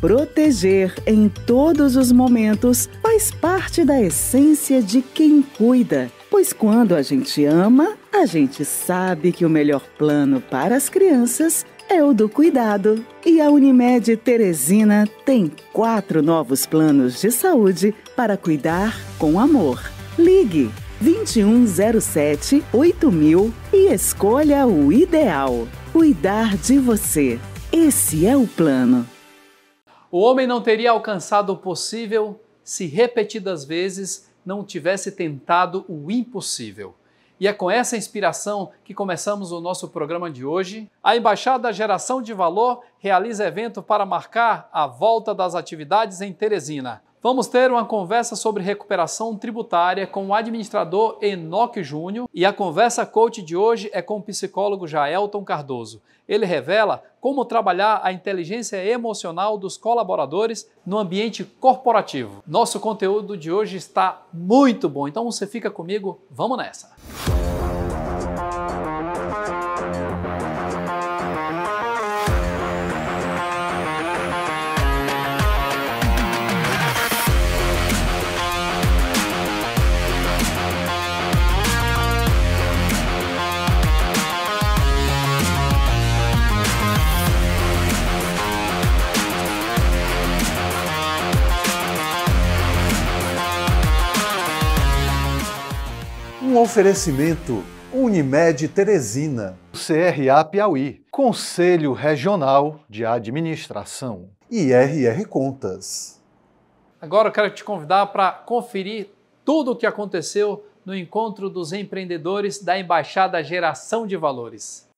Proteger em todos os momentos faz parte da essência de quem cuida, pois quando a gente ama, a gente sabe que o melhor plano para as crianças é o do cuidado. E a Unimed Teresina tem quatro novos planos de saúde para cuidar com amor. Ligue 2107 8000 e escolha o ideal. Cuidar de você. Esse é o plano. O homem não teria alcançado o possível se repetidas vezes não tivesse tentado o impossível. E é com essa inspiração que começamos o nosso programa de hoje. A Embaixada Geração de Valor realiza evento para marcar a volta das atividades em Teresina. Vamos ter uma conversa sobre recuperação tributária com o administrador Enoque Júnior e a conversa coach de hoje é com o psicólogo Jaelton Cardoso. Ele revela como trabalhar a inteligência emocional dos colaboradores no ambiente corporativo. Nosso conteúdo de hoje está muito bom, então você fica comigo, vamos nessa! Um oferecimento Unimed Teresina, CRA Piauí, Conselho Regional de Administração e RR Contas. Agora eu quero te convidar para conferir tudo o que aconteceu no encontro dos empreendedores da Embaixada Geração de Valores.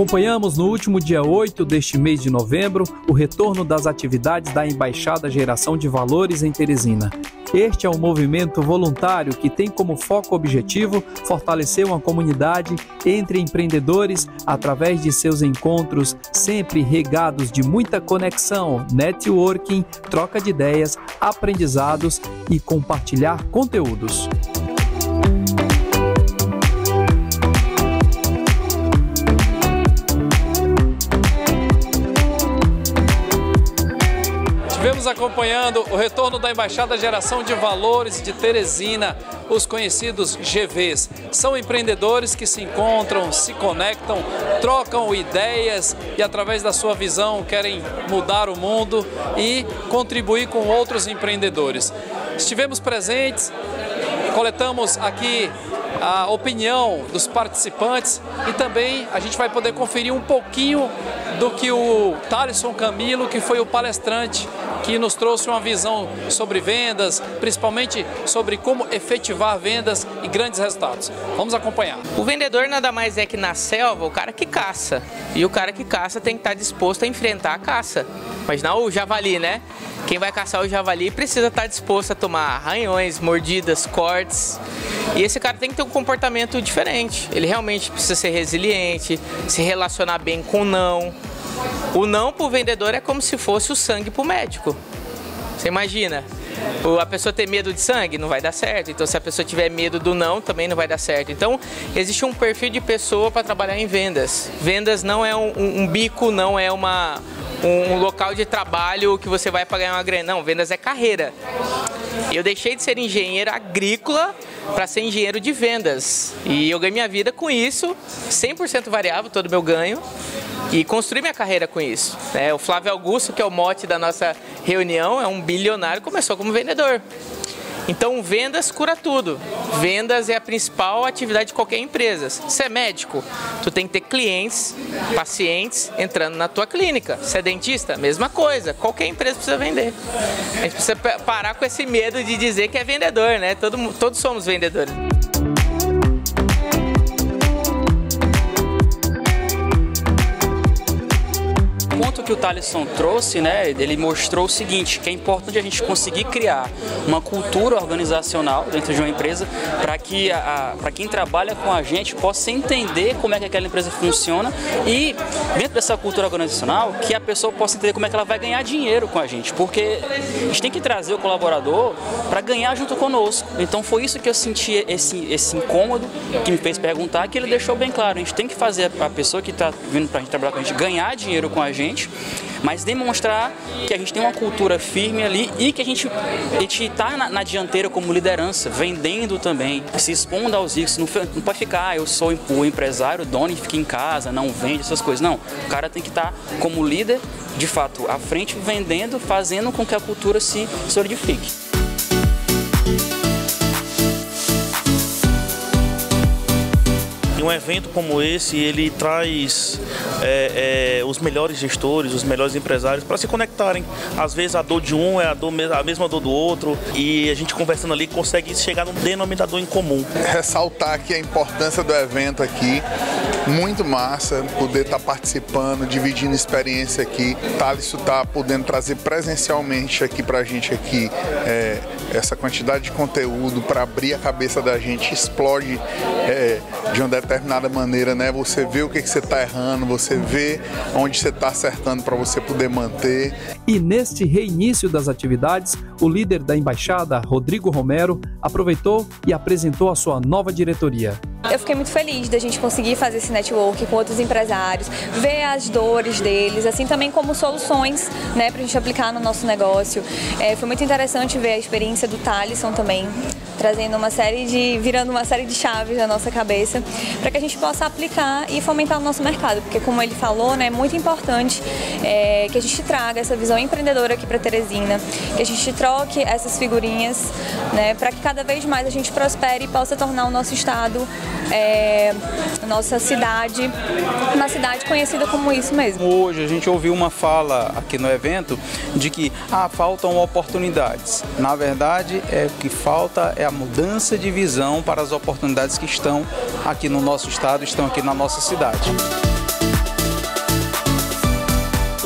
Acompanhamos no último dia 8 deste mês de novembro o retorno das atividades da Embaixada Geração de Valores em Teresina. Este é um movimento voluntário que tem como foco objetivo fortalecer uma comunidade entre empreendedores através de seus encontros sempre regados de muita conexão, networking, troca de ideias, aprendizados e compartilhar conteúdos. Acompanhando o retorno da Embaixada Geração de Valores de Teresina, os conhecidos GVs. São empreendedores que se encontram, se conectam, trocam ideias e, através da sua visão, querem mudar o mundo e contribuir com outros empreendedores. Estivemos presentes, coletamos aqui a opinião dos participantes e também a gente vai poder conferir um pouquinho do que o Thaleson Camilo, que foi o palestrante que nos trouxe uma visão sobre vendas, principalmente sobre como efetivar vendas e grandes resultados. Vamos acompanhar. O vendedor nada mais é que na selva o cara que caça. E o cara que caça tem que estar disposto a enfrentar a caça. Imagina o javali, né? Quem vai caçar o javali precisa estar disposto a tomar arranhões, mordidas, cortes. E esse cara tem que ter um comportamento diferente. Ele realmente precisa ser resiliente, se relacionar bem com não. O não para o vendedor é como se fosse o sangue para o médico. Você imagina? A pessoa ter medo de sangue não vai dar certo. Então, se a pessoa tiver medo do não, também não vai dar certo. Então, existe um perfil de pessoa para trabalhar em vendas. Vendas não é um, um, bico, não é uma, um, local de trabalho que você vai para ganhar uma grana. Não, vendas é carreira. Eu deixei de ser engenheiro agrícola para ser engenheiro de vendas. E eu ganhei minha vida com isso, 100% variável todo o meu ganho e construir minha carreira com isso. É, o Flávio Augusto, que é o mote da nossa reunião, é um bilionário, começou como vendedor. Então, vendas cura tudo. Vendas é a principal atividade de qualquer empresa. Se é médico, tu tem que ter clientes, pacientes entrando na tua clínica. Se é dentista, mesma coisa. Qualquer empresa precisa vender. A gente precisa parar com esse medo de dizer que é vendedor, né? Todo, todos somos vendedores. Que o Thaleson trouxe, né, ele mostrou o seguinte, que é importante a gente conseguir criar uma cultura organizacional dentro de uma empresa para que para quem trabalha com a gente possa entender como é que aquela empresa funciona e dentro dessa cultura organizacional que a pessoa possa entender como é que ela vai ganhar dinheiro com a gente, porque a gente tem que trazer o colaborador para ganhar junto conosco. Então foi isso que eu senti esse, esse incômodo que me fez perguntar, que ele deixou bem claro. A gente tem que fazer a pessoa que está vindo para a gente trabalhar com a gente ganhar dinheiro com a gente, mas demonstrar que a gente tem uma cultura firme ali e que a gente está na, na, dianteira como liderança, vendendo também, se expondo aos riscos. Não, não pode ficar, ah, eu sou o empresário, dono e fica em casa, não vende essas coisas. Não, o cara tem que estar tá como líder, de fato, à frente, vendendo, fazendo com que a cultura se solidifique. E um evento como esse, ele traz é, é, os melhores gestores, os melhores empresários para se conectarem. Às vezes a dor de um é a, dor, a mesma dor do outro e a gente conversando ali consegue chegar num denominador em comum. Ressaltar aqui a importância do evento aqui, muito massa poder estar tá participando, dividindo experiência aqui. Thales está podendo trazer presencialmente aqui para a gente aqui é, essa quantidade de conteúdo para abrir a cabeça da gente, explode é, de uma determinada maneira, né? Você vê o que, que você está errando, você vê onde você está acertando para você poder manter. E neste reinício das atividades, o líder da embaixada, Rodrigo Romero, aproveitou e apresentou a sua nova diretoria. Eu fiquei muito feliz da gente conseguir fazer esse network com outros empresários, ver as dores deles, assim também como soluções né, para a gente aplicar no nosso negócio. É, foi muito interessante ver a experiência do Thalisson também, trazendo uma série de, virando uma série de chaves na nossa cabeça, para que a gente possa aplicar e fomentar o nosso mercado, porque como ele falou, né, é muito importante é, que a gente traga essa visão empreendedora aqui para Teresina, que a gente troque essas figurinhas, né, para que cada vez mais a gente prospere e possa tornar o nosso estado, é, nossa cidade, uma cidade conhecida como isso mesmo. Hoje a gente ouviu uma fala aqui no evento de que ah, faltam oportunidades. Na verdade, é o que falta é a mudança de visão para as oportunidades que estão aqui no nosso estado, estão aqui na nossa cidade.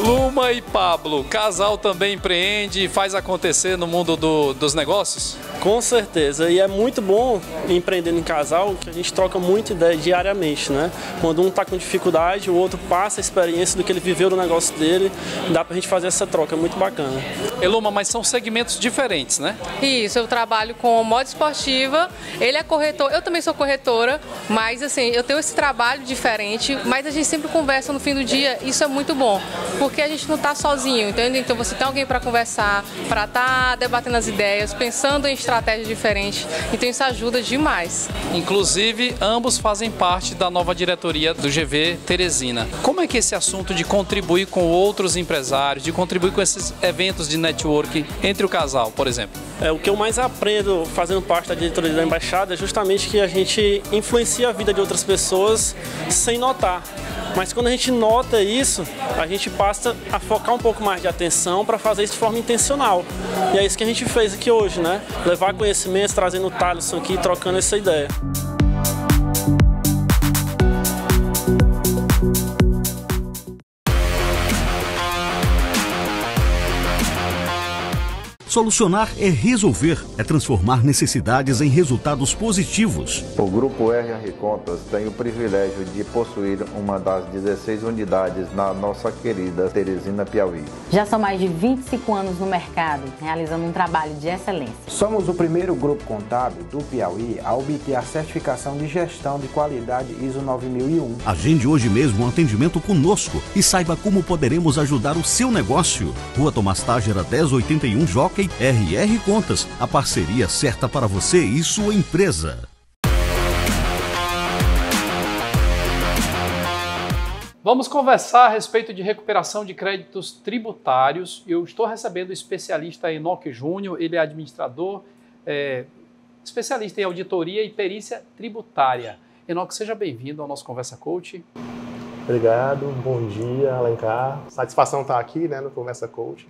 Luma e Pablo, casal também empreende e faz acontecer no mundo do, dos negócios? Com certeza, e é muito bom empreendendo em casal que a gente troca muito ideia diariamente, né? Quando um está com dificuldade, o outro passa a experiência do que ele viveu no negócio dele, dá pra gente fazer essa troca, é muito bacana. Eluma, mas são segmentos diferentes, né? Isso, eu trabalho com moda esportiva, ele é corretor, eu também sou corretora, mas assim, eu tenho esse trabalho diferente, mas a gente sempre conversa no fim do dia, isso é muito bom, porque a gente não está sozinho, entende? Então você tem alguém para conversar, para estar tá debatendo as ideias, pensando em estratégias diferentes. Então isso ajuda demais. Inclusive, ambos fazem parte da nova diretoria do GV Teresina. Como é que esse assunto de contribuir com outros empresários, de contribuir com esses eventos de network entre o casal, por exemplo? É, o que eu mais aprendo fazendo parte da diretoria da embaixada é justamente que a gente influencia a vida de outras pessoas sem notar. Mas quando a gente nota isso, a gente passa a focar um pouco mais de atenção para fazer isso de forma intencional. E é isso que a gente fez aqui hoje, né? Levar conhecimento, trazendo o Thaleson aqui, trocando essa ideia. Solucionar é resolver, é transformar necessidades em resultados positivos. O Grupo RR Contas tem o privilégio de possuir uma das 16 unidades na nossa querida Teresina Piauí. Já são mais de 25 anos no mercado, realizando um trabalho de excelência. Somos o primeiro grupo contábil do Piauí a obter a certificação de gestão de qualidade ISO 9001. Agende hoje mesmo um atendimento conosco e saiba como poderemos ajudar o seu negócio. Rua Tomás Tágera 1081 Jockey RR Contas, a parceria certa para você e sua empresa. Vamos conversar a respeito de recuperação de créditos tributários. Eu estou recebendo o especialista Enoque Júnior, ele é administrador, é, especialista em auditoria e perícia tributária. Enoque, seja bem-vindo ao nosso Conversa Coach. Obrigado, bom dia, Alencar. Satisfação estar aqui né, no Conversa Coach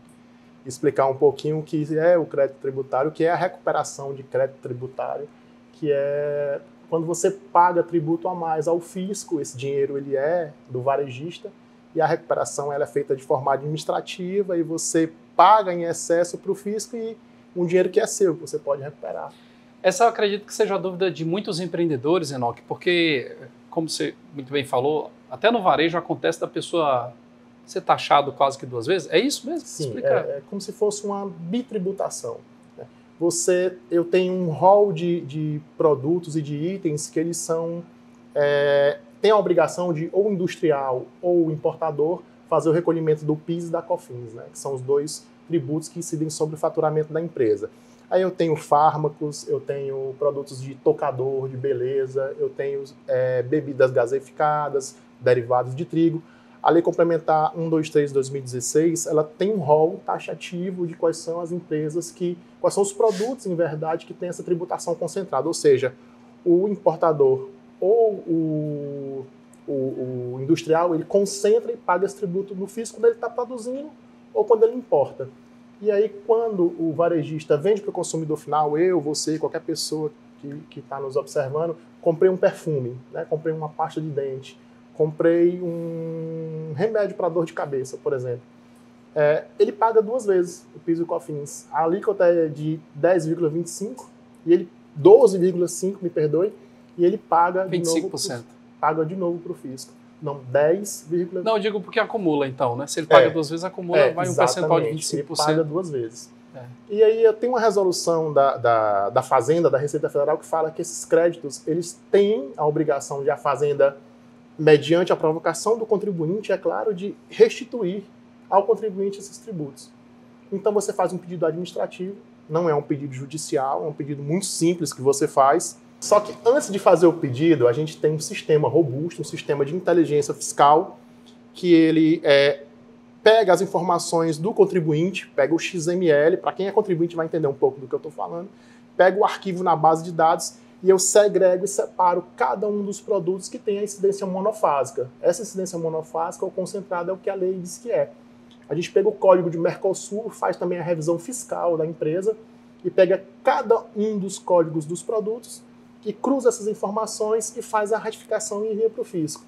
explicar um pouquinho o que é o crédito tributário, que é a recuperação de crédito tributário, que é quando você paga tributo a mais ao fisco, esse dinheiro ele é do varejista, e a recuperação ela é feita de forma administrativa e você paga em excesso para o fisco e um dinheiro que é seu, que você pode recuperar. Essa eu acredito que seja a dúvida de muitos empreendedores, Enoque, porque, como você muito bem falou, até no varejo acontece da pessoa ser taxado quase que duas vezes. É isso mesmo? Sim, é, é, como se fosse uma bitributação. Né? Você, eu tenho um rol de, de produtos e de itens que eles são é, tem a obrigação de ou industrial ou importador fazer o recolhimento do PIS e da COFINS, né, que são os dois tributos que incidem sobre o faturamento da empresa. Aí eu tenho fármacos, eu tenho produtos de tocador, de beleza, eu tenho é, bebidas gaseificadas, derivados de trigo. A Lei Complementar 123 de 2016, ela tem um rol taxativo de quais são as empresas que, quais são os produtos, em verdade, que têm essa tributação concentrada. Ou seja, o importador ou o, o, o industrial, ele concentra e paga esse tributo no fisco quando ele está produzindo ou quando ele importa. E aí, quando o varejista vende para o consumidor final, eu, você, qualquer pessoa que está nos observando, comprei um perfume, né? comprei uma pasta de dente, comprei um remédio para dor de cabeça, por exemplo. É, ele paga duas vezes o piso e cofins. A alíquota é de 10,25 e ele 12,5, me perdoe, e ele paga 25%. de novo pro, paga de novo para o fisco. Não, 10, Não, eu digo porque acumula então, né? Se ele paga é, duas vezes, acumula, é, vai um percentual de 25%. Ele paga duas vezes. É. E aí tem uma resolução da, da, da Fazenda, da Receita Federal, que fala que esses créditos, eles têm a obrigação de a Fazenda mediante a provocação do contribuinte, é claro, de restituir ao contribuinte esses tributos. Então você faz um pedido administrativo, não é um pedido judicial, é um pedido muito simples que você faz. Só que antes de fazer o pedido, a gente tem um sistema robusto, um sistema de inteligência fiscal, que ele é, pega as informações do contribuinte, pega o XML, para quem é contribuinte vai entender um pouco do que eu estou falando, pega o arquivo na base de dados e eu segrego e separo cada um dos produtos que tem a incidência monofásica. Essa incidência monofásica ou concentrada é o que a lei diz que é. A gente pega o código de Mercosul, faz também a revisão fiscal da empresa e pega cada um dos códigos dos produtos e cruza essas informações e faz a ratificação e envia para o fisco.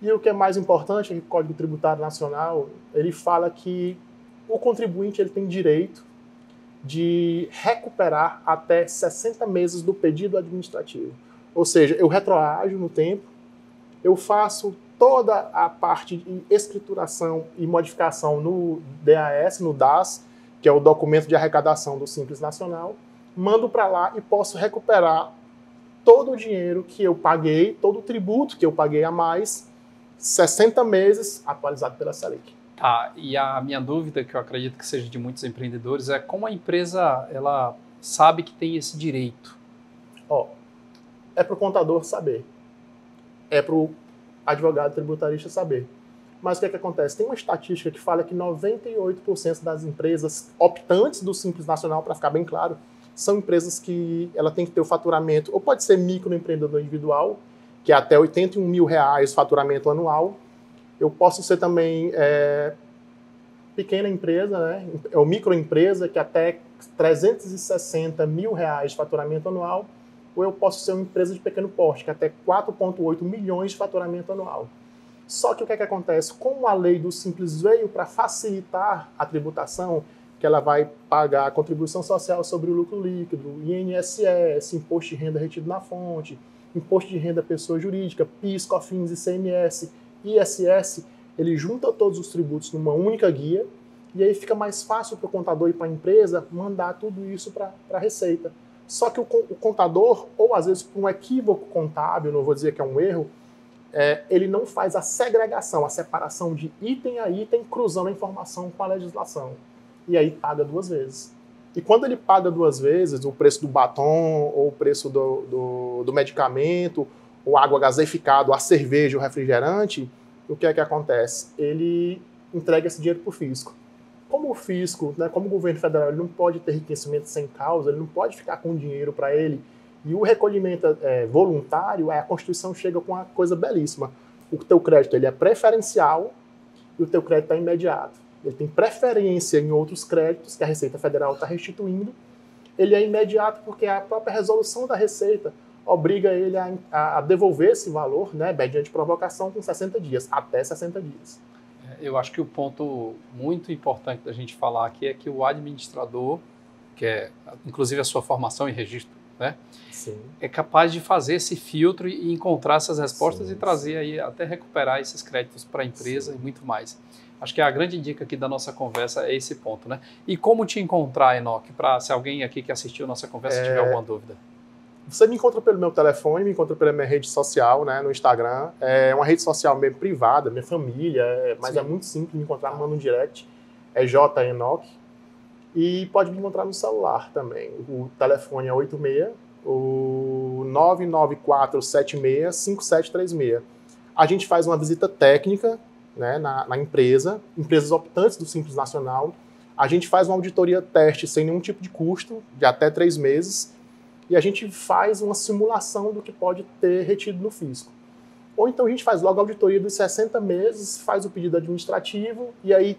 E o que é mais importante, o Código Tributário Nacional, ele fala que o contribuinte ele tem direito de recuperar até 60 meses do pedido administrativo. Ou seja, eu retroajo no tempo, eu faço toda a parte de escrituração e modificação no DAS, no DAS, que é o documento de arrecadação do Simples Nacional, mando para lá e posso recuperar todo o dinheiro que eu paguei, todo o tributo que eu paguei a mais, 60 meses atualizado pela Selic. Tá, e a minha dúvida, que eu acredito que seja de muitos empreendedores, é como a empresa ela sabe que tem esse direito? Ó, é para o contador saber, é para o advogado tributarista saber. Mas o que, é que acontece? Tem uma estatística que fala que 98% das empresas optantes do Simples Nacional, para ficar bem claro, são empresas que ela tem que ter o faturamento, ou pode ser microempreendedor individual, que é até 81 mil reais faturamento anual, eu posso ser também é, pequena empresa, né? ou microempresa, que até 360 mil reais de faturamento anual, ou eu posso ser uma empresa de pequeno porte, que até 4,8 milhões de faturamento anual. Só que o que, é que acontece? Como a lei do Simples veio para facilitar a tributação, que ela vai pagar a contribuição social sobre o lucro líquido, INSS, imposto de renda retido na fonte, imposto de renda pessoa jurídica, PIS, COFINS, ICMS, ISS, ele junta todos os tributos numa única guia e aí fica mais fácil para o contador e para a empresa mandar tudo isso para a Receita. Só que o, o, contador, ou às vezes por um equívoco contábil, não vou dizer que é um erro, é, ele não faz a segregação, a separação de item a item, cruzando a informação com a legislação. E aí paga duas vezes. E quando ele paga duas vezes, o preço do batom, ou o preço do, do, do medicamento, o água gaseificada, a cerveja, o refrigerante, o que é que acontece? Ele entrega esse dinheiro para o fisco. Como o fisco, né, como o governo federal, ele não pode ter enriquecimento sem causa, ele não pode ficar com dinheiro para ele, e o recolhimento é, voluntário, a Constituição chega com uma coisa belíssima. O teu crédito ele é preferencial e o teu crédito é imediato. Ele tem preferência em outros créditos que a Receita Federal está restituindo. Ele é imediato porque a própria resolução da Receita obriga ele a, a devolver esse valor, né, mediante provocação, com 60 dias, até 60 dias. Eu acho que o ponto muito importante da gente falar aqui é que o administrador, que é inclusive a sua formação em registro, né? Sim. É capaz de fazer esse filtro e encontrar essas respostas sim, e trazer sim. aí até recuperar esses créditos para a empresa e muito mais. Acho que a grande dica aqui da nossa conversa é esse ponto, né? E como te encontrar, Enoque, para se alguém aqui que assistiu a nossa conversa é... tiver alguma dúvida? Você me encontra pelo meu telefone, me encontra pela minha rede social, né, no Instagram. É uma rede social meio privada, minha família, é, mas Sim. é muito simples me encontrar, manda um direct. É J Enoch. E pode me encontrar no celular também. O telefone é 86 o 994765736. A gente faz uma visita técnica né, na, na, empresa, empresas optantes do Simples Nacional. A gente faz uma auditoria teste sem nenhum tipo de custo, de até três meses, e a gente faz uma simulação do que pode ter retido no fisco. Ou então a gente faz logo a auditoria dos 60 meses, faz o pedido administrativo, e aí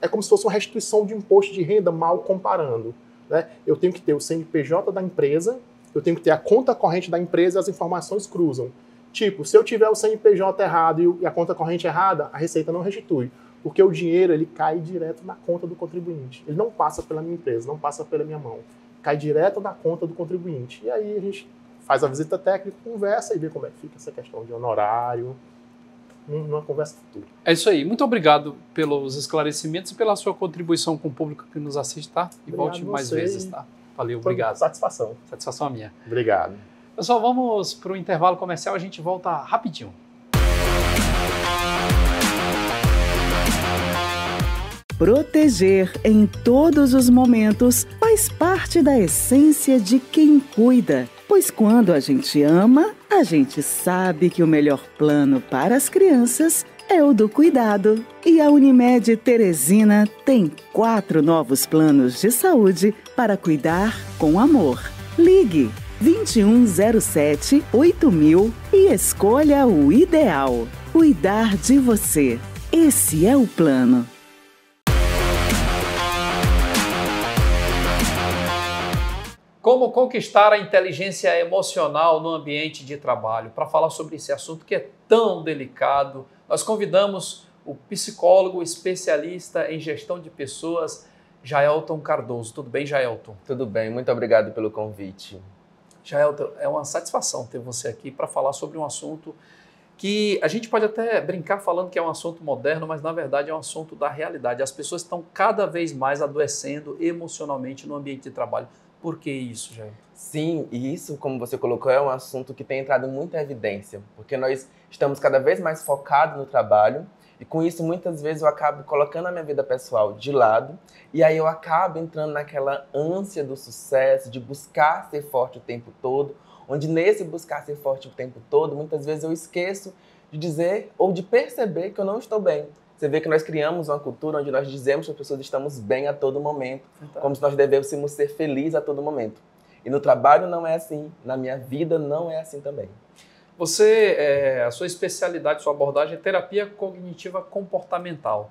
é como se fosse uma restituição de imposto de renda mal comparando. Né? Eu tenho que ter o CNPJ da empresa, eu tenho que ter a conta corrente da empresa e as informações cruzam. Tipo, se eu tiver o CNPJ errado e a conta corrente errada, a Receita não restitui. Porque o dinheiro ele cai direto na conta do contribuinte. Ele não passa pela minha empresa, não passa pela minha mão. Cai direto na conta do contribuinte. E aí a gente faz a visita técnica, conversa e vê como é que fica essa questão de honorário, numa conversa futura. É isso aí. Muito obrigado pelos esclarecimentos e pela sua contribuição com o público que nos assiste, tá? E obrigado volte mais vezes, tá? Valeu, obrigado. Satisfação. Satisfação minha. Obrigado. Pessoal, vamos para o intervalo comercial, a gente volta rapidinho. Proteger em todos os momentos faz parte da essência de quem cuida. Pois quando a gente ama, a gente sabe que o melhor plano para as crianças é o do cuidado. E a Unimed Teresina tem quatro novos planos de saúde para cuidar com amor. Ligue 2107 8000 e escolha o ideal. Cuidar de você. Esse é o plano. Como conquistar a inteligência emocional no ambiente de trabalho? Para falar sobre esse assunto que é tão delicado, nós convidamos o psicólogo especialista em gestão de pessoas, Jaelton Cardoso. Tudo bem, Jaelton? Tudo bem, muito obrigado pelo convite. Jaelton, é uma satisfação ter você aqui para falar sobre um assunto que a gente pode até brincar falando que é um assunto moderno, mas na verdade é um assunto da realidade. As pessoas estão cada vez mais adoecendo emocionalmente no ambiente de trabalho. Por que isso, Jair? Sim, e isso, como você colocou, é um assunto que tem entrado muita evidência, porque nós estamos cada vez mais focados no trabalho e com isso muitas vezes eu acabo colocando a minha vida pessoal de lado e aí eu acabo entrando naquela ânsia do sucesso, de buscar ser forte o tempo todo, onde nesse buscar ser forte o tempo todo, muitas vezes eu esqueço de dizer ou de perceber que eu não estou bem. Você vê que nós criamos uma cultura onde nós dizemos que as pessoas estamos bem a todo momento, então. como se nós devêssemos ser felizes a todo momento. E no trabalho não é assim, na minha vida não é assim também. Você, é, a sua especialidade, sua abordagem é terapia cognitiva comportamental.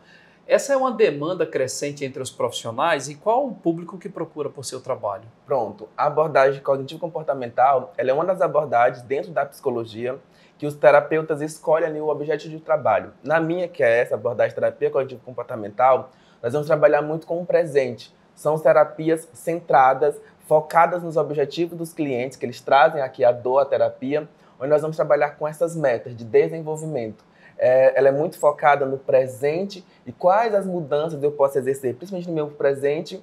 Essa é uma demanda crescente entre os profissionais e qual o público que procura por seu trabalho? Pronto, a abordagem cognitivo comportamental ela é uma das abordagens dentro da psicologia que os terapeutas escolhem o objetivo de trabalho. Na minha, que é essa abordagem terapia cognitivo comportamental, nós vamos trabalhar muito com o presente. São terapias centradas, focadas nos objetivos dos clientes, que eles trazem aqui a dor, a terapia, onde nós vamos trabalhar com essas metas de desenvolvimento. É, ela é muito focada no presente e quais as mudanças eu posso exercer, principalmente no meu presente,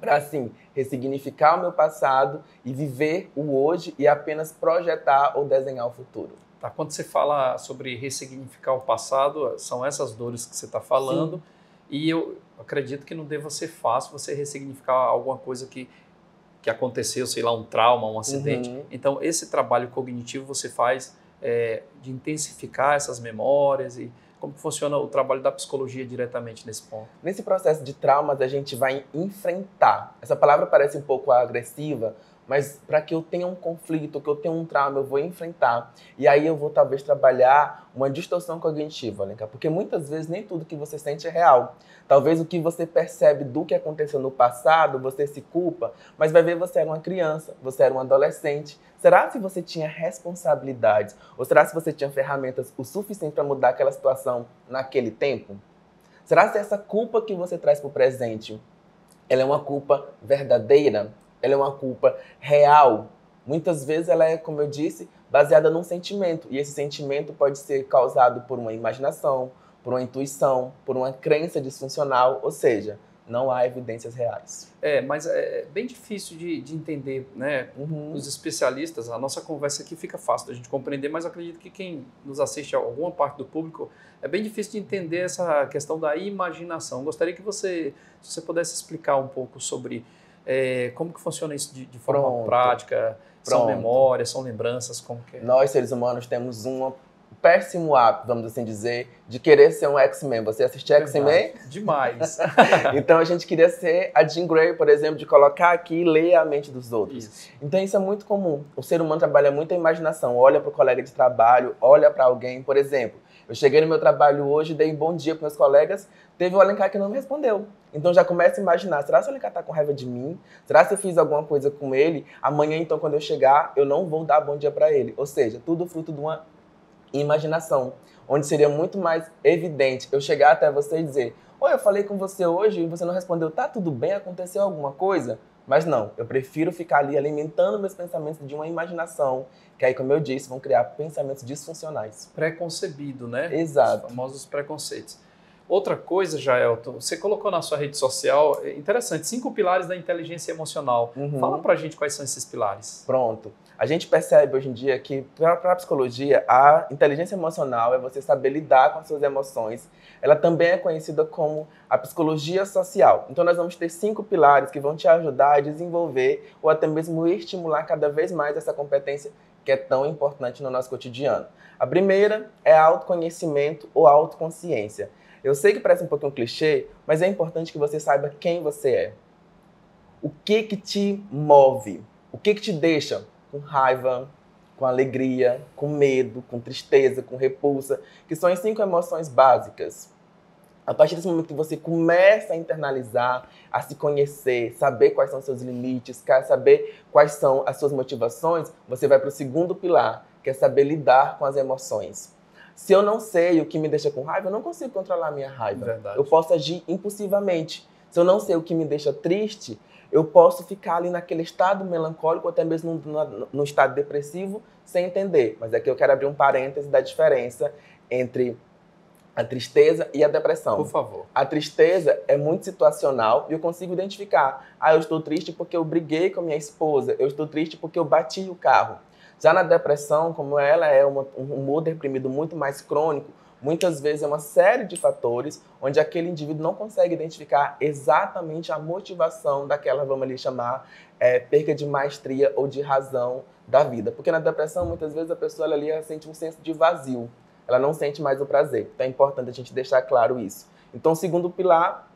para assim ressignificar o meu passado e viver o hoje e apenas projetar ou desenhar o futuro. Tá? Quando você fala sobre ressignificar o passado, são essas dores que você está falando. Sim. E eu acredito que não deva ser fácil você ressignificar alguma coisa que, que aconteceu, sei lá, um trauma, um acidente. Uhum. Então, esse trabalho cognitivo você faz é, de intensificar essas memórias e como funciona o trabalho da psicologia diretamente nesse ponto? Nesse processo de traumas, a gente vai enfrentar. Essa palavra parece um pouco agressiva, mas para que eu tenha um conflito, que eu tenha um trauma, eu vou enfrentar. E aí eu vou talvez trabalhar uma distorção cognitiva, né? porque muitas vezes nem tudo que você sente é real. Talvez o que você percebe do que aconteceu no passado, você se culpa, mas vai ver você era uma criança, você era um adolescente. Será se você tinha responsabilidades? Ou será se você tinha ferramentas o suficiente para mudar aquela situação naquele tempo? Será que essa culpa que você traz para o presente, ela é uma culpa verdadeira? Ela é uma culpa real? Muitas vezes ela é, como eu disse, baseada num sentimento. E esse sentimento pode ser causado por uma imaginação, por uma intuição, por uma crença disfuncional, ou seja, não há evidências reais. É, mas é bem difícil de, de entender, né? Uhum. Os especialistas, a nossa conversa aqui fica fácil da gente compreender, mas acredito que quem nos assiste, alguma parte do público, é bem difícil de entender essa questão da imaginação. Gostaria que você, se você pudesse explicar um pouco sobre é, como que funciona isso de, de forma Pronto. prática, Pronto. são memórias, são lembranças, como que é? Nós, seres humanos, temos uma péssimo hábito, vamos assim dizer, de querer ser um X-Men. Você assistiu X-Men? Demais. então a gente queria ser a Jean Grey, por exemplo, de colocar aqui e ler a mente dos outros. Isso. Então isso é muito comum. O ser humano trabalha muito a imaginação. Olha para o colega de trabalho, olha para alguém. Por exemplo, eu cheguei no meu trabalho hoje, dei um bom dia para meus colegas, teve o Alencar que não me respondeu. Então já começa a imaginar, será que o Alencar está com raiva de mim? Será que eu fiz alguma coisa com ele? Amanhã, então, quando eu chegar, eu não vou dar bom dia para ele. Ou seja, tudo fruto de uma imaginação, onde seria muito mais evidente eu chegar até você e dizer: Oi, eu falei com você hoje e você não respondeu, tá tudo bem? Aconteceu alguma coisa? Mas não, eu prefiro ficar ali alimentando meus pensamentos de uma imaginação, que aí, como eu disse, vão criar pensamentos disfuncionais. Preconcebido, né? Exato. Os famosos preconceitos. Outra coisa, Jaelton, você colocou na sua rede social, é interessante, cinco pilares da inteligência emocional. Uhum. Fala pra gente quais são esses pilares. Pronto. A gente percebe hoje em dia que, para a psicologia, a inteligência emocional é você saber lidar com as suas emoções. Ela também é conhecida como a psicologia social. Então, nós vamos ter cinco pilares que vão te ajudar a desenvolver ou até mesmo estimular cada vez mais essa competência que é tão importante no nosso cotidiano. A primeira é autoconhecimento ou autoconsciência. Eu sei que parece um pouquinho clichê, mas é importante que você saiba quem você é. O que que te move? O que que te deixa com raiva, com alegria, com medo, com tristeza, com repulsa, que são as cinco emoções básicas. A partir desse momento que você começa a internalizar, a se conhecer, saber quais são seus limites, saber quais são as suas motivações, você vai para o segundo pilar, que é saber lidar com as emoções. Se eu não sei o que me deixa com raiva, eu não consigo controlar a minha raiva. Verdade. Eu posso agir impulsivamente. Se eu não sei o que me deixa triste, eu posso ficar ali naquele estado melancólico, até mesmo no, no, estado depressivo, sem entender. Mas aqui eu quero abrir um parêntese da diferença entre a tristeza e a depressão. Por favor. A tristeza é muito situacional e eu consigo identificar. Ah, eu estou triste porque eu briguei com a minha esposa. Eu estou triste porque eu bati o carro. Já na depressão, como ela é uma, um humor deprimido muito mais crônico, muitas vezes é uma série de fatores onde aquele indivíduo não consegue identificar exatamente a motivação daquela, vamos ali chamar, é, perca de maestria ou de razão da vida. Porque na depressão, muitas vezes, a pessoa ali ela sente um senso de vazio. Ela não sente mais o prazer. Então é importante a gente deixar claro isso. Então, o segundo pilar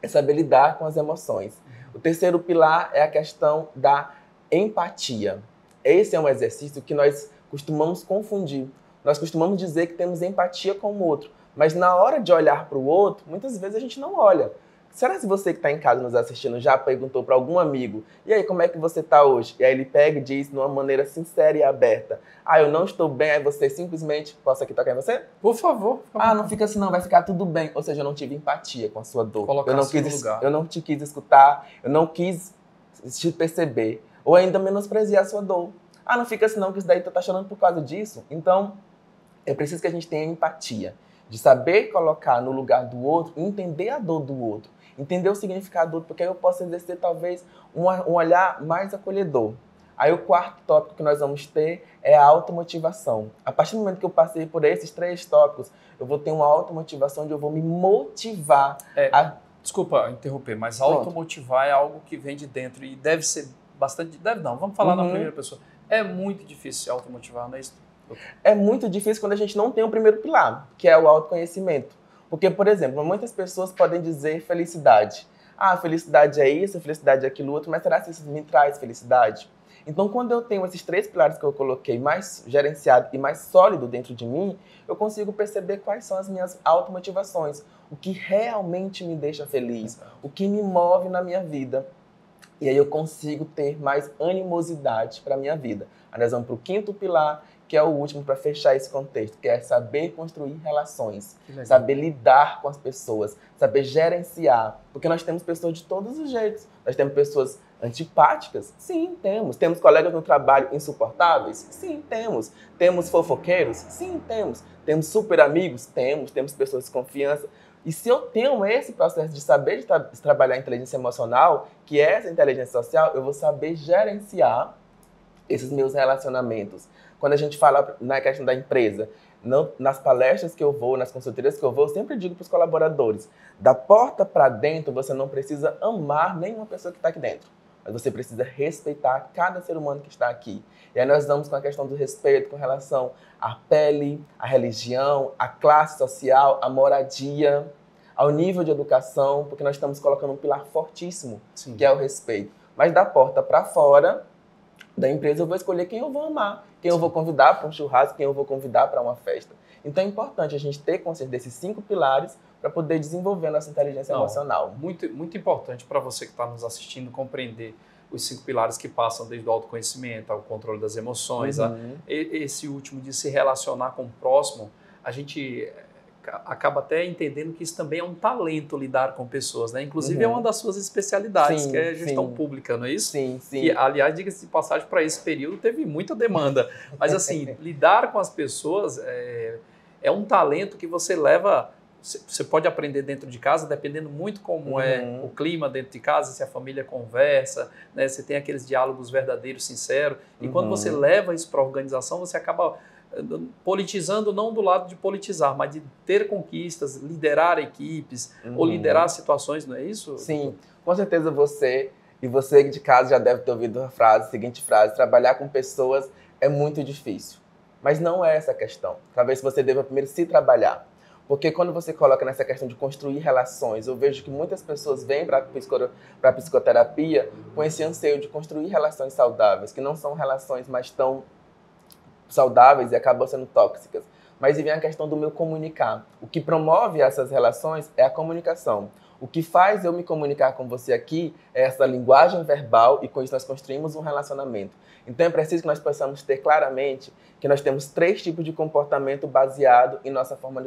é saber lidar com as emoções. O terceiro pilar é a questão da empatia. Esse é um exercício que nós costumamos confundir nós costumamos dizer que temos empatia com o outro, mas na hora de olhar para o outro, muitas vezes a gente não olha. Será que você que está em casa nos assistindo já perguntou para algum amigo, e aí, como é que você está hoje? E aí ele pega e diz de uma maneira sincera e aberta, ah, eu não estou bem, aí você simplesmente, posso aqui tocar em você? Por favor. Ah, não fica assim não, vai ficar tudo bem. Ou seja, eu não tive empatia com a sua dor. Colocar eu não quis, lugar. Eu não te quis escutar, eu não quis te perceber, ou ainda menosprezar a sua dor. Ah, não fica assim não, que isso daí tu tá chorando por causa disso. Então, é preciso que a gente tenha empatia, de saber colocar no lugar do outro, entender a dor do outro, entender o significado do outro, porque aí eu posso exercer talvez um, um olhar mais acolhedor. Aí o quarto tópico que nós vamos ter é a automotivação. A partir do momento que eu passei por esses três tópicos, eu vou ter uma automotivação onde eu vou me motivar é, a... Desculpa interromper, mas Pronto. automotivar é algo que vem de dentro e deve ser bastante... Deve não, vamos falar uhum. na primeira pessoa. É muito difícil se automotivar, não é isso? É muito difícil quando a gente não tem o primeiro pilar, que é o autoconhecimento. Porque, por exemplo, muitas pessoas podem dizer felicidade. Ah, felicidade é isso, felicidade é aquilo outro, mas será que isso me traz felicidade? Então, quando eu tenho esses três pilares que eu coloquei mais gerenciado e mais sólido dentro de mim, eu consigo perceber quais são as minhas automotivações, o que realmente me deixa feliz, o que me move na minha vida. E aí eu consigo ter mais animosidade para a minha vida. Aí nós vamos para o quinto pilar, que é o último para fechar esse contexto, que é saber construir relações, saber lidar com as pessoas, saber gerenciar, porque nós temos pessoas de todos os jeitos. Nós temos pessoas antipáticas? Sim, temos. Temos colegas no trabalho insuportáveis? Sim, temos. Temos fofoqueiros? Sim, temos. Temos super amigos? Temos. Temos pessoas de confiança. E se eu tenho esse processo de saber de, tra trabalhar a inteligência emocional, que é essa inteligência social, eu vou saber gerenciar esses meus relacionamentos. Quando a gente fala na questão da empresa, não, nas palestras que eu vou, nas consultorias que eu vou, eu sempre digo para os colaboradores: da porta para dentro, você não precisa amar nenhuma pessoa que está aqui dentro mas você precisa respeitar cada ser humano que está aqui. E aí nós vamos com a questão do respeito com relação à pele, à religião, à classe social, à moradia, ao nível de educação, porque nós estamos colocando um pilar fortíssimo, Sim. que é o respeito. Mas da porta para fora da empresa eu vou escolher quem eu vou amar, quem Sim. eu vou convidar para um churrasco, quem eu vou convidar para uma festa. Então é importante a gente ter consciência desses cinco pilares para poder desenvolver nossa inteligência Não, emocional. Muito, muito importante para você que está nos assistindo compreender os cinco pilares que passam desde o autoconhecimento ao controle das emoções, uhum. a, esse último de se relacionar com o próximo, a gente eh, acaba até entendendo que isso também é um talento lidar com pessoas, né? Inclusive uhum. é uma das suas especialidades, sim, que é gestão sim. pública, não é isso? Sim, sim. Que, aliás, diga-se de passagem, para esse período teve muita demanda. Mas assim, lidar com as pessoas é, é um talento que você leva você pode aprender dentro de casa, dependendo muito como é uhum. é o clima dentro de casa, se a família conversa, né? Você tem aqueles diálogos verdadeiros, sinceros. E uhum. quando você uhum. leva isso para a organização, você acaba eh, politizando não do lado de politizar, mas de ter conquistas, liderar equipes uhum. ou liderar situações, não é isso? Sim, com certeza você e você de casa já deve ter ouvido a frase, a seguinte frase: trabalhar com pessoas é muito difícil. Mas não é essa a questão. Talvez você deva primeiro se trabalhar. Porque quando você coloca nessa questão de construir relações, eu vejo que muitas pessoas vêm para a psicoterapia com esse anseio de construir relações saudáveis, que não são relações mais tão saudáveis e acabam sendo tóxicas. Mas vem a questão do meu comunicar. O que promove essas relações é a comunicação. O que faz eu me comunicar com você aqui é essa linguagem verbal e com isso nós construímos um relacionamento. Então é preciso que nós possamos ter claramente que nós temos três tipos de comportamento baseado em nossa forma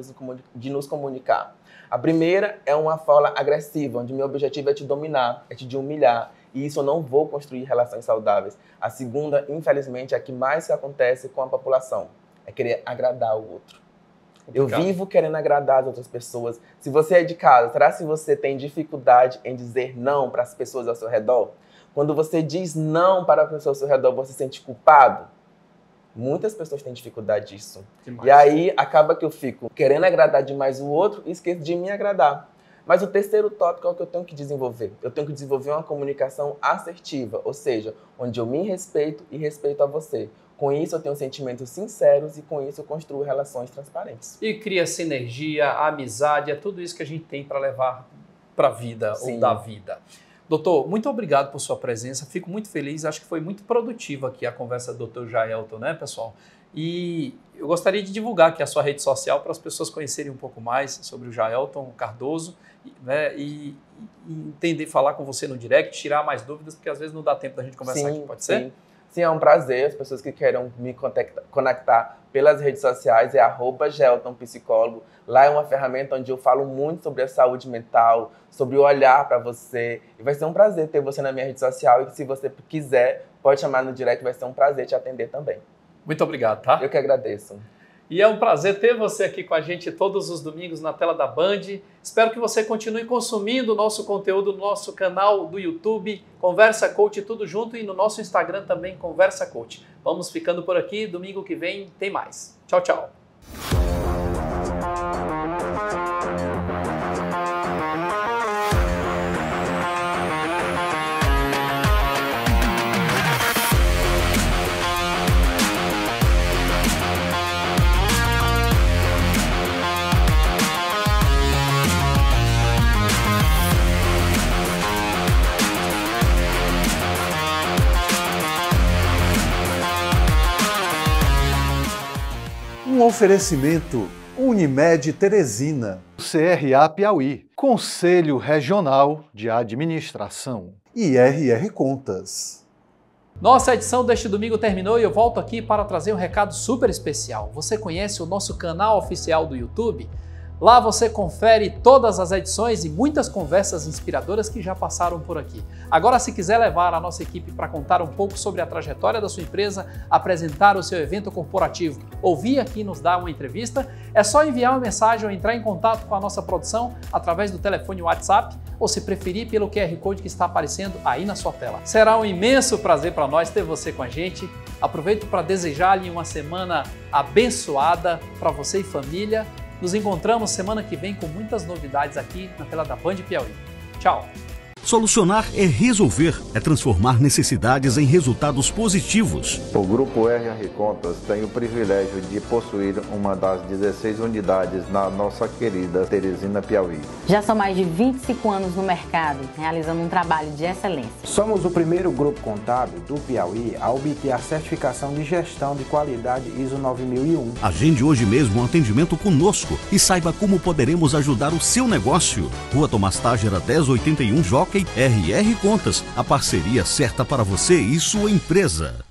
de nos comunicar. A primeira é uma fala agressiva, onde meu objetivo é te dominar, é te humilhar, e isso eu não vou construir relações saudáveis. A segunda, infelizmente, é a que mais acontece com a população, é querer agradar o outro. Eu vivo querendo agradar as outras pessoas. Se você é de casa, será que você tem dificuldade em dizer não para as pessoas ao seu redor? Quando você diz não para a pessoa ao seu redor, você se sente culpado? Muitas pessoas têm dificuldade disso. Demais. E aí acaba que eu fico querendo agradar demais o outro e esqueço de me agradar. Mas o terceiro tópico é o que eu tenho que desenvolver. Eu tenho que desenvolver uma comunicação assertiva, ou seja, onde eu me respeito e respeito a você. Com isso, eu tenho sentimentos sinceros e com isso eu construo relações transparentes. E cria sinergia, amizade, é tudo isso que a gente tem para levar para a vida Sim. ou da vida. Doutor, muito obrigado por sua presença. Fico muito feliz. Acho que foi muito produtiva aqui a conversa do Dr. Jaelton, né, pessoal? E eu gostaria de divulgar aqui a sua rede social para as pessoas conhecerem um pouco mais sobre o Jaelton Cardoso né, e, e entender, falar com você no direct, tirar mais dúvidas, porque às vezes não dá tempo da gente conversar sim, aqui, pode ser? Sim. É um prazer. As pessoas que queiram me conectar pelas redes sociais é arroba Gelton Psicólogo. Lá é uma ferramenta onde eu falo muito sobre a saúde mental, sobre o olhar para você. E vai ser um prazer ter você na minha rede social. E se você quiser, pode chamar no direct, vai ser um prazer te atender também. Muito obrigado, tá? Eu que agradeço. E é um prazer ter você aqui com a gente todos os domingos na tela da Band. Espero que você continue consumindo o nosso conteúdo no nosso canal do YouTube, Conversa Coach, tudo junto, e no nosso Instagram também, Conversa Coach. Vamos ficando por aqui. Domingo que vem tem mais. Tchau, tchau. Oferecimento Unimed Teresina, CRA Piauí, Conselho Regional de Administração e RR Contas. Nossa edição deste domingo terminou e eu volto aqui para trazer um recado super especial. Você conhece o nosso canal oficial do YouTube? Lá você confere todas as edições e muitas conversas inspiradoras que já passaram por aqui. Agora, se quiser levar a nossa equipe para contar um pouco sobre a trajetória da sua empresa, apresentar o seu evento corporativo ou vir aqui nos dar uma entrevista, é só enviar uma mensagem ou entrar em contato com a nossa produção através do telefone WhatsApp ou, se preferir, pelo QR Code que está aparecendo aí na sua tela. Será um imenso prazer para nós ter você com a gente. Aproveito para desejar-lhe uma semana abençoada para você e família nos encontramos semana que vem com muitas novidades aqui na tela da Band Piauí. Tchau! Solucionar é resolver, é transformar necessidades em resultados positivos. O Grupo RR Contas tem o privilégio de possuir uma das 16 unidades na nossa querida Teresina Piauí. Já são mais de 25 anos no mercado, realizando um trabalho de excelência. Somos o primeiro grupo contábil do Piauí a obter a certificação de gestão de qualidade ISO 9001. Agende hoje mesmo um atendimento conosco e saiba como poderemos ajudar o seu negócio. Rua Tomás Tágera 1081 Jockey RR Contas, a parceria certa para você e sua empresa.